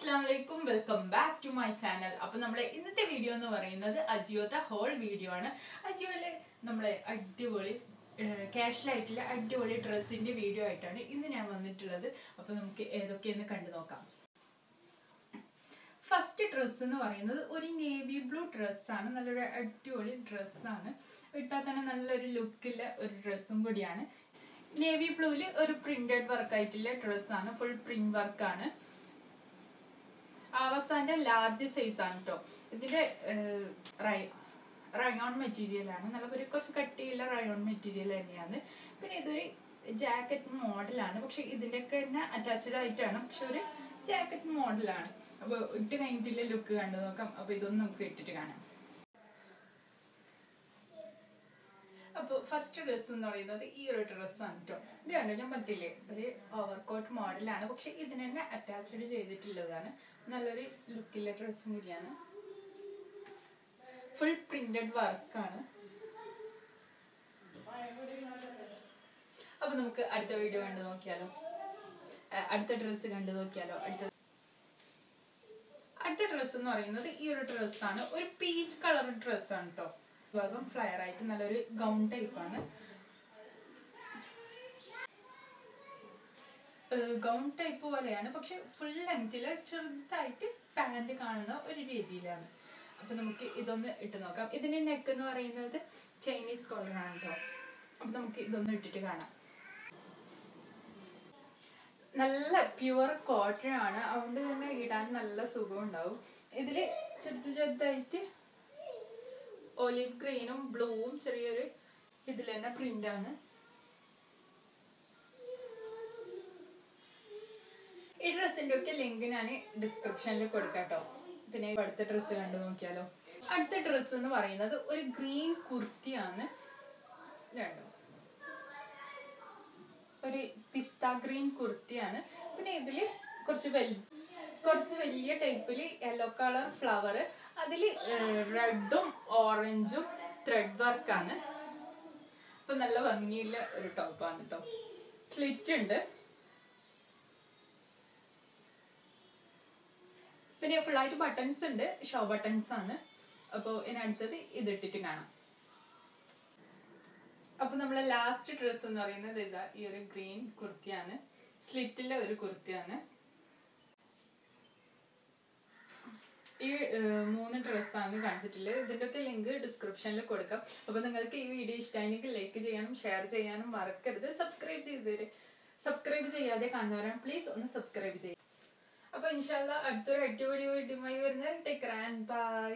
അസ്സാം welcome back to my channel അപ്പൊ നമ്മളെ ഇന്നത്തെ വീഡിയോ എന്ന് പറയുന്നത് അജിയോത്തെ ഹോൾ വീഡിയോ ആണ്. അജിയോയിലെ നമ്മളെ അടിപൊളി കാഷ്വലായിട്ടുള്ള അടിപൊളി ഡ്രസ്സിന്റെ വീഡിയോ ആയിട്ടാണ് ഇന്ന് ഞാൻ വന്നിട്ടുള്ളത്. അപ്പൊ നമുക്ക് ഏതൊക്കെയെന്ന് കണ്ടു നോക്കാം. ഫസ്റ്റ് ഡ്രസ്സ് എന്ന് പറയുന്നത് ഒരു നേവി ബ്ലൂ ഡ്രസ്സാണ് നല്ലൊരു അടിപൊളി ഡ്രസ്സാണ് ഇട്ടാൽ തന്നെ നല്ലൊരു ലുക്കിലെ ഒരു ഡ്രസ്സും കൂടിയാണ്. നേവി ബ്ലൂവിൽ ഒരു പ്രിന്റഡ് വർക്ക് ആയിട്ടുള്ള ഡ്രസ്സാണ് ഫുൾ പ്രിന്റ് വർക്കാണ് അവസാന്റെ ലാർജ് സൈസ് ആണ് കേട്ടോ ഇതിന്റെ റയോൺ മെറ്റീരിയൽ ആണ്. ഒരു കുറച്ച് കട്ടിയുള്ള റയോൺ മെറ്റീരിയൽ തന്നെയാണ്. പിന്നെ ഇതൊരു ജാക്കറ്റ് മോഡലാണ് പക്ഷെ ഇതിന്റെയൊക്കെ തന്നെ അറ്റാച്ച്ഡ് ആയിട്ടാണ്. പക്ഷെ ഒരു ജാക്കറ്റ് മോഡലാണ് അപ്പൊ ഇട്ട് കഴിഞ്ഞിട്ടുള്ള ലുക്ക് കണ്ടു നോക്കാം. അപ്പൊ ഇതൊന്നും നമുക്ക് ഇട്ടിട്ട് കാണാം അപ്പൊ ഫസ്റ്റ് ഡ്രസ്സ് എന്ന് പറയുന്നത് ഈ ഒരു ഡ്രസ്സാണ് കേട്ടോ ഇത് കണ്ടോ ഞാൻ പറ്റില്ലേ ഒരു ഓവർകോട്ട് മോഡലാണ് പക്ഷെ ഇതിന് തന്നെ അറ്റാച്ച്ഡ് ചെയ്തിട്ടുള്ളതാണ്. നല്ലൊരു ലുക്കിലെ ഡ്രസ്സും കൂടിയാണ്. ഫുൾ പ്രിന്റഡ് വർക്കാണ് അപ്പൊ നമുക്ക് അടുത്ത വീഡിയോ കണ്ടു നോക്കിയാലോ? അടുത്ത ഡ്രസ്സ് കണ്ടു നോക്കിയാലോ? അടുത്ത അടുത്ത ഡ്രസ്സ് എന്ന് പറയുന്നത് ഈ ഒരു ഡ്രസ്സാണ് ഒരു പീച്ച് കളർ ഡ്രസ്സാണ് കേട്ടോ ഭാഗം ഫ്ലയർ ആയിട്ട് നല്ലൊരു ഗൗൺ ടൈപ്പ് ആണ് ഗൗൺ ടൈപ്പ് പോലെയാണ് പക്ഷെ ഫുൾ ലെങ്തിൽ ചെറുതായിട്ട് പാന്റ് കാണുന്ന ഒരു രീതിയിലാണ്. അപ്പൊ നമുക്ക് ഇതൊന്ന് ഇട്ട് നോക്കാം. ഇതിന്റെ നെക്ക് എന്ന് പറയുന്നത് ചൈനീസ് കോളർ ആണ് കേട്ടോ അപ്പൊ നമുക്ക് ഇതൊന്ന് ഇട്ടിട്ട് കാണാം. നല്ല പ്യുവർ കോട്ടൺ ആണ്. അതുകൊണ്ട് തന്നെ ഇടാൻ നല്ല സുഖം ഉണ്ടാവും. ഇതിൽ ചെറുത് ചെറുതായിട്ട് ഒലിവ് ഗ്രീനും ബ്ലൂവും ചെറിയൊരു ഇതിൽ തന്നെ പ്രിന്റ് ആണ്. ഈ ഡ്രസ്സിന്റെ ഒക്കെ ലിങ്ക് ഞാൻ ഡിസ്ക്രിപ്ഷനിൽ കൊടുക്കാട്ടോ പിന്നെ അടുത്ത ഡ്രസ്സ് കണ്ടു നോക്കിയാലോ. അടുത്ത ഡ്രസ്സ് എന്ന് പറയുന്നത് ഒരു ഗ്രീൻ കുർത്തിയാണ്. രണ്ടോ. ഒരു പിസ്ത ഗ്രീൻ കുർത്തിയാണ്. പിന്നെ ഇതിൽ കുറച്ച് വലിയ കുറച്ച് വലിയ ടൈപ്പിൽ യെല്ലോ കളർ ഫ്ലവർ അതിൽ റെഡും ഓറഞ്ചും ത്രെഡ് വർക്കാണ് അപ്പൊ നല്ല ഭംഗിയുള്ള ഒരു ടോപ്പാണ് കേട്ടോ സ്ലിറ്റ് ഉണ്ട്. പിന്നെ ഫുൾ ആയിട്ട് ബട്ടൺസ് ഉണ്ട്. ഷോ ബട്ടൺസ് ആണ്. അപ്പോൾ ഇതിനടുത്തത് ഇതിട്ടിട്ട് കാണാം. അപ്പൊ നമ്മളെ ലാസ്റ്റ് ഡ്രസ്സ് എന്ന് പറയുന്നത് ഇതാ ഈ ഒരു ഗ്രീൻ കുർത്തിയാണ്. സ്ലിറ്റിലെ ഒരു കുർത്തിയാണ്. ഈ മൂന്ന് ഡ്രസ്സാണ് കാണിച്ചിട്ടുള്ളത്. ഇതിന്റെ ഒക്കെ ലിങ്ക് ഡിസ്ക്രിപ്ഷനിൽ കൊടുക്കാം. അപ്പോൾ നിങ്ങൾക്ക് ഈ വീഡിയോ ഇഷ്ടമായെങ്കിൽ ലൈക്ക് ചെയ്യാനും ഷെയർ ചെയ്യാനും മറക്കരുത്. സബ്സ്ക്രൈബ് ചെയ്തേര് സബ്സ്ക്രൈബ് ചെയ്യാതെ കാണുന്നവരാണ്. പ്ലീസ് ഒന്ന് സബ്സ്ക്രൈബ് ചെയ്യും. അപ്പൊ ഇൻഷാല്ല അടുത്തൊരു അടിപൊളി വീഡിയോ വരുന്ന ടേക്ക് ആൻഡ് ബൈ